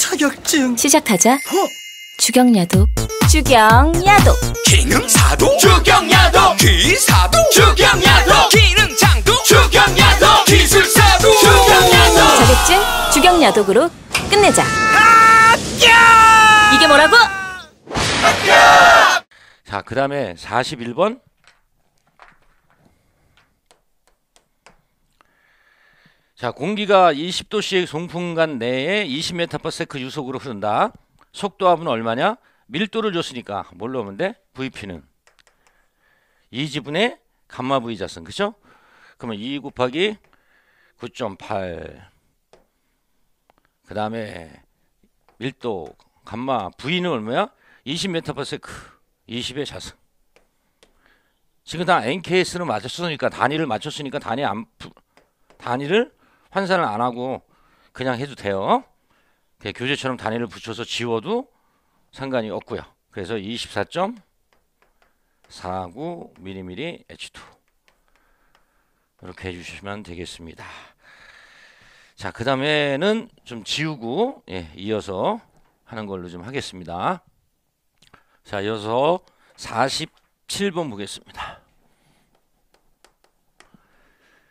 자격증 시작하자. 어? 주경야독. 주경야독. 기능사도 주경야도 기사도 주경야도 기능장도 주경야도 기술사도 주경야도 자격증 주경야독으로 끝내자. 이게 뭐라고? 자, 그 다음에 41번. 자, 공기가 20도씨의 송풍간 내에 20m/s 유속으로 흐른다. 속도압은 얼마냐? 밀도를 줬으니까 뭘로 하면 돼? VP는 2지분의 감마 V 자승, 그죠? 그러면 2 곱하기 9.8. 그 다음에 밀도 감마 V는 얼마야? 20m/s 20의 자승. 지금 다 NKS는 맞췄으니까 단위를 맞췄으니까 단위 안 푸- 단위를 환산을 안 하고 그냥 해도 돼요. 교재처럼 단위를 붙여서 지워도 상관이 없고요. 그래서 24.49 mm H2 이렇게 해주시면 되겠습니다. 자, 그 다음에는 좀 지우고 예, 이어서 하는 걸로 좀 하겠습니다. 자, 이어서 47번 보겠습니다.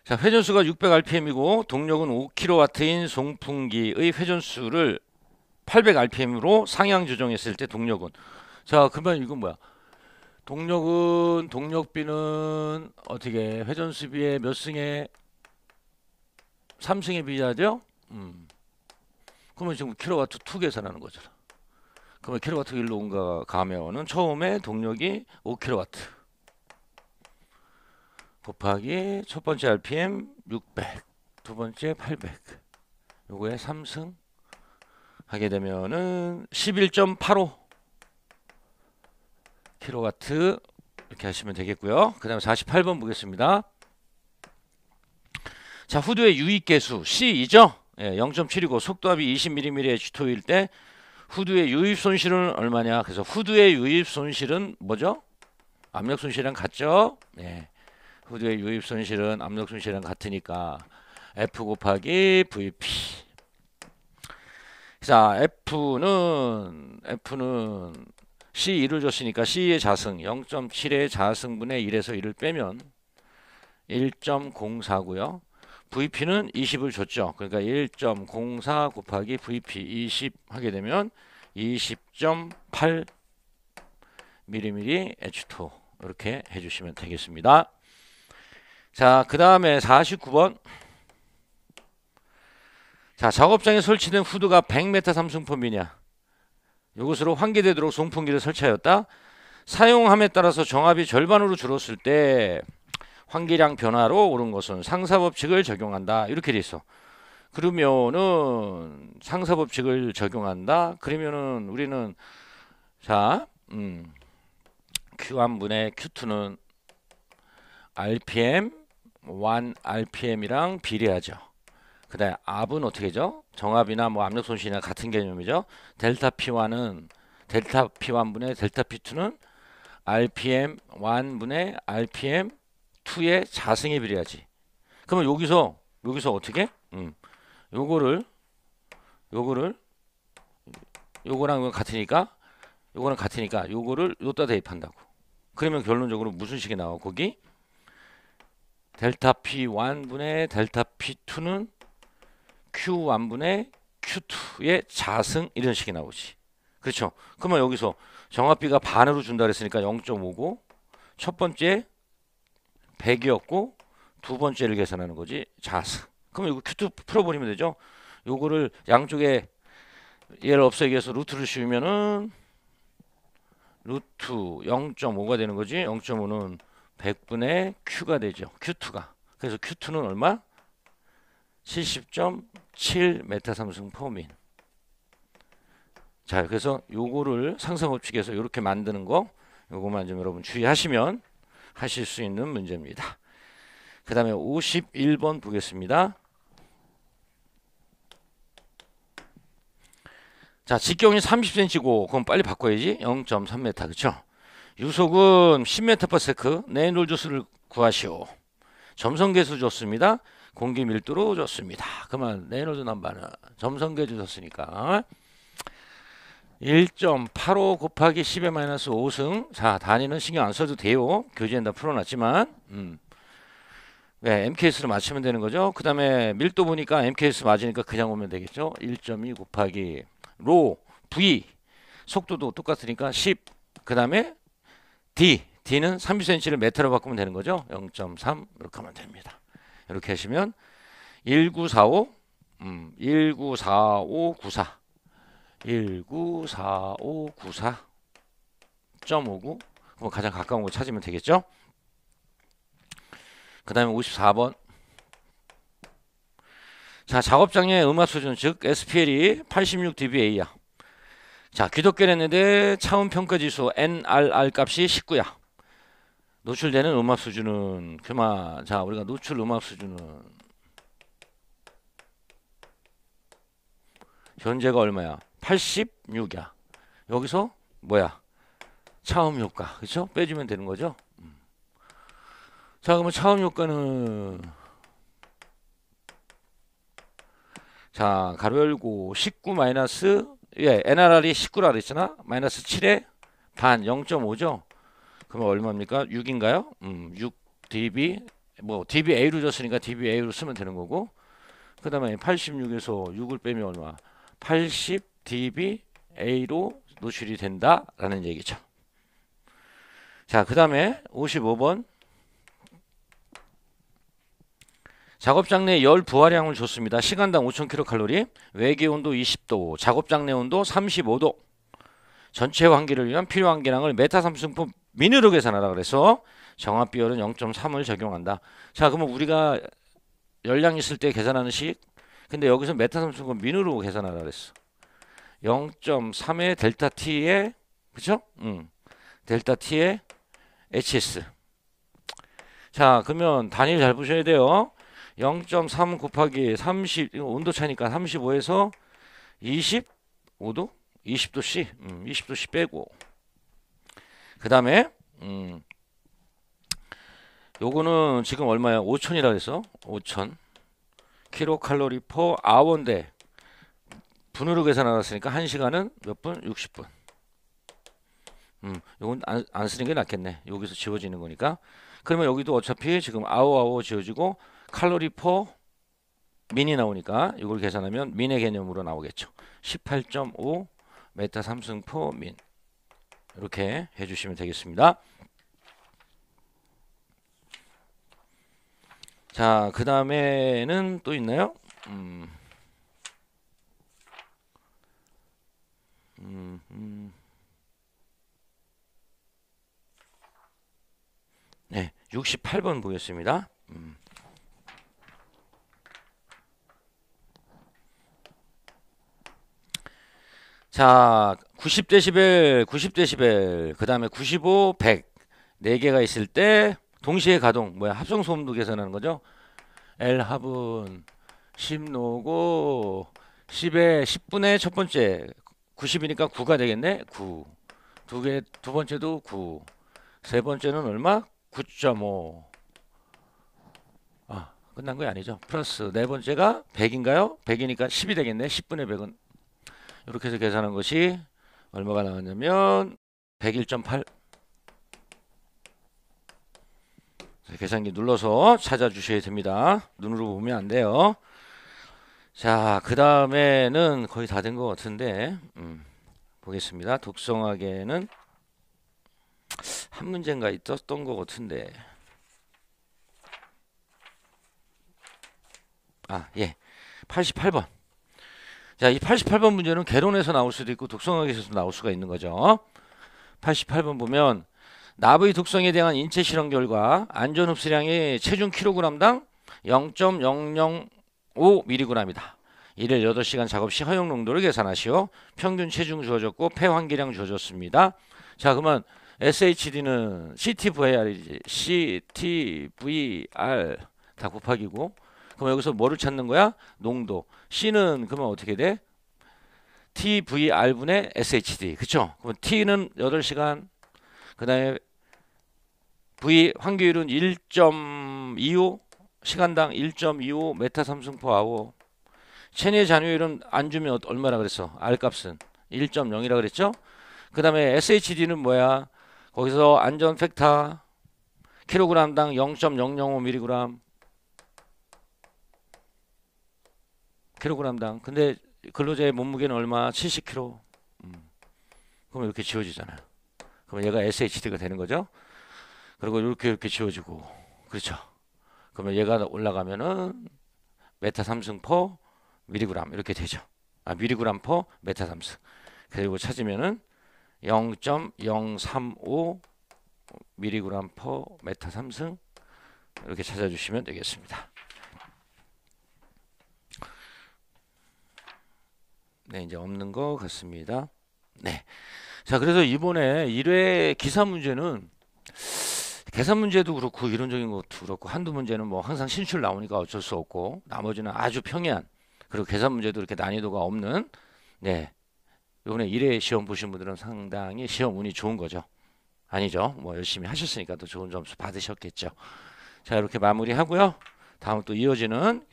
자, 회전수가 600rpm이고 동력은 5kW인 송풍기의 회전수를 800rpm으로 상향 조정했을 때 동력은 자, 그러면 이건 뭐야? 동력은 동력비는 어떻게 회전수비의 몇 승에 3승에 비례하죠? 음. 그러면 지금 킬로와트 2 계산하는 거잖아. 그러면 킬로와트 1로 온가 가면은 처음에 동력이 5킬로와트 곱하기 첫 번째 RPM 600, 두 번째 800. 요거에 3승 하게 되면은 11.85 킬로와트 이렇게 하시면 되겠고요. 그 다음에 48번 보겠습니다. 자, 후두의 유입 계수 C2죠? 예, 0.7이고 속도압이 20mm H2일 때 후두의 유입 손실은 얼마냐? 그래서 후두의 유입 손실은 뭐죠? 압력 손실이랑 같죠? 예. 후두의 유입 손실은 압력 손실이랑 같으니까 F 곱하기 VP. 자, F는 F는 C2를 줬으니까 C의 자승 0.7의 자승분의 1에서 1을 빼면 1.04고요. VP는 20을 줬죠. 그러니까 1.04 곱하기 VP 20 하게 되면 20.8 mm H2 이렇게 해주시면 되겠습니다. 자, 그 다음에 49번. 자, 작업장에 설치된 후드가 100m 삼승폼이냐? 이것으로 환기되도록 송풍기를 설치하였다. 사용함에 따라서 정압이 절반으로 줄었을 때 환기량 변화로 오른 것은 상사법칙을 적용한다. 이렇게 돼 있어. 그러면은 상사법칙을 적용한다. 그러면은 우리는 자, 음, Q1분의 Q2는 RPM 1 RPM이랑 비례하죠. 그 다음에 압은 어떻게 죠 정압이나 뭐 압력 손실이나 같은 개념이죠. 델타 P1은 델타 P1분의 델타 P2는 RPM 1분의 RPM 2의 자승에 비례하지. 그러면 여기서 여기서 어떻게? 음. 요거를 요거를 요거랑 같으니까 요거랑 같으니까 요거를 요따 대입한다고. 그러면 결론적으로 무슨 식이 나와? 거기 델타 P1분의 델타 P2는 Q1분의 Q2의 자승 이런 식이 나오지. 그렇죠? 그러면 여기서 정합비가 반으로 준다 그랬으니까 0.5고 첫 번째 100이었고 두 번째를 계산하는 거지. 자승. 그러면 이거 Q2 풀어버리면 되죠. 요거를 양쪽에 얘를 없애기 위해서 루트를 씌우면은 루트 0.5가 되는 거지. 0.5는 100분의 Q가 되죠. Q2가. 그래서 Q2는 얼마? 70.7 메타 삼승 포민. 자, 그래서 요거를 상상법칙에서 이렇게 만드는 거 요거만 좀 여러분 주의하시면 하실 수 있는 문제입니다. 그 다음에 51번 보겠습니다. 자, 직경이 30cm고 그럼 빨리 바꿔야지. 0.3m 그쵸? 유속은 10m/s 네놀 조수를 구하시오. 점성계수 줬습니다. 공기 밀도로 줬습니다. 그러면 네놀도 남바는 점성계 주셨으니까 1.85 곱하기 10의 마이너스 5승. 자, 단위는 신경 안 써도 돼요. 교재엔 다 풀어놨지만. 음. 네, MKS로 맞추면 되는 거죠. 그 다음에 밀도 보니까 MKS 맞으니까 그냥 오면 되겠죠. 1.2 곱하기 로 V 속도도 똑같으니까 10. 그 다음에 D. D는 30cm를 메타로 바꾸면 되는 거죠. 0.3 이렇게 하면 됩니다. 이렇게 하시면 1945 음, 194594 194594.59 그럼 가장 가까운 거 찾으면 되겠죠? 그 다음에 54번 자 작업장의 음압 수준 즉 SPL이 86dBA야 자 했는데 차음 평가 지수 NRR 값이 19야. 노출되는 음압 수준은 그만. 자 우리가 노출 음압 수준은 현재가 얼마야? 86이야. 여기서 뭐야? 차음 효과. 그렇죠 빼주면 되는 거죠? 음. 자 그러면 차음 효과는 자 가로 열고 19 마이너스 예 NRR이 19라 그랬잖아? 마이너스 7에 반 0.5죠? 그러면 얼마입니까? 6인가요? 음, 6 dB 뭐 dBA로 줬으니까 dBA로 쓰면 되는 거고. 그 다음에 86에서 6을 빼면 얼마? 80 dBA로 노출이 된다라는 얘기죠. 자 그 다음에 55번 작업장 내 열 부하량을 줬습니다. 시간당 5,000kcal, 외기 온도 20도, 작업장 내 온도 35도. 전체 환기를 위한 필요 환기량을 메타 삼승 per min으로 계산하라 그래서 정압비열은 0.3을 적용한다. 자, 그러면 우리가 열량 있을 때 계산하는 식. 근데 여기서 메타 삼승 per min으로 계산하라 그랬어. 0.3의 델타 t에 그죠? 음. 델타 t에 hs. 자, 그러면 단위 잘 보셔야 돼요. 0.3 곱하기 30 온도 차니까 35에서 25도? 20도씨? 음, 20도씨 빼고. 그 다음에 음, 요거는 지금 얼마야? 5천이라 그래서 5천. 킬로칼로리 per hour인데 분으로 계산하랬으니까 1시간은 몇 분? 60분. 음, 요건 안, 안 쓰는 게 낫겠네. 여기서 지워지는 거니까. 그러면 여기도 어차피 지금 아워 아워 지워지고 칼로리 per min이 나오니까 이걸 계산하면 min의 개념으로 나오겠죠. 18.5 메타 삼승 per min. 이렇게 해주시면 되겠습니다. 자, 그 다음에는 또 있나요? 음. 음, 음. 네, 68번 보겠습니다. 음. 자, 90데시벨, 90데시벨, 그 다음에 95, 100. 4개가 있을 때 동시에 가동, 뭐야, 합성 소음도 계산하는 거죠. L 합은 10 노고 10에 10분의 첫 번째 90이니까 9가 되겠네. 9. 두 개, 두 번째도 9. 세 번째는 얼마? 9.5. 아, 끝난 거 아니죠. 플러스 네 번째가 100인가요? 100이니까 10이 되겠네. 10분의 100은 이렇게 해서 계산한 것이 얼마가 나왔냐면 101.8 계산기 눌러서 찾아주셔야 됩니다. 눈으로 보면 안 돼요. 자, 그 다음에는 거의 다 된 것 같은데, 음, 보겠습니다. 독성하게는 한 문제인가 있었던 것 같은데, 아, 예, 88번. 자, 이 88번 문제는 개론에서 나올 수도 있고 독성학에서 나올 수가 있는 거죠. 88번 보면 나의 독성에 대한 인체 실험 결과 안전 흡수량이 체중 킬로그램당 0.005mg이다. 이를 8시간 작업 시 허용 농도를 계산하시오. 평균 체중 주어졌고 폐환기량 주어졌습니다. 자, 그러면 SHD는 CTVR이지. CTVR 다 곱하기고 그럼 여기서 뭐를 찾는 거야? 농도. C는 그러면 어떻게 돼? TVR분의 SHD. 그쵸? 그럼 T는 8시간. 그 다음에 V 환기율은 1.25 시간당 1.25 메타 삼승포 아워. 체내 잔유율은 안 주면 얼마나 그랬어? R 값은 1.0이라 그랬죠? 그 다음에 SHD는 뭐야? 거기서 안전 factor 킬로그램당 0.005mg 킬로그램당. 근데 근로자의 몸무게는 얼마? 70kg. 음. 그러면 이렇게 지워지잖아요. 그러면 얘가 SHD가 되는 거죠. 그리고 이렇게 이렇게 지워지고 그렇죠. 그러면 얘가 올라가면은 메타 삼승 per 미리그램 이렇게 되죠. 아 미리그램 per 메타 삼승. 그리고 찾으면은 0.035 미리그램 퍼 메타 삼승 이렇게 찾아주시면 되겠습니다. 네, 이제 없는 것 같습니다. 네. 자, 그래서 이번에 1회 기사 문제는 계산 문제도 그렇고 이론적인 것도 그렇고 한두 문제는 뭐 항상 신출 나오니까 어쩔 수 없고 나머지는 아주 평이한 그리고 계산 문제도 이렇게 난이도가 없는 네. 이번에 1회 시험 보신 분들은 상당히 시험 운이 좋은 거죠. 아니죠. 뭐 열심히 하셨으니까 또 좋은 점수 받으셨겠죠. 자, 이렇게 마무리하고요. 다음 또 이어지는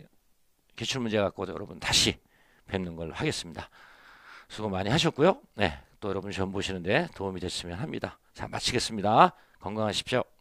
기출 문제 갖고 여러분 다시 뵙는 걸로 하겠습니다. 수고 많이 하셨고요. 네, 또 여러분 시험 보시는데 도움이 됐으면 합니다. 자, 마치겠습니다. 건강하십시오.